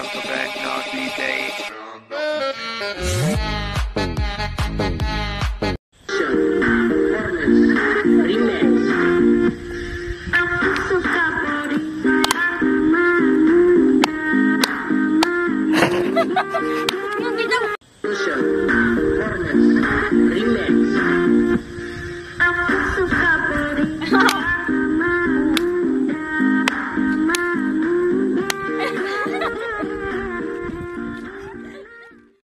up the back, naughty day.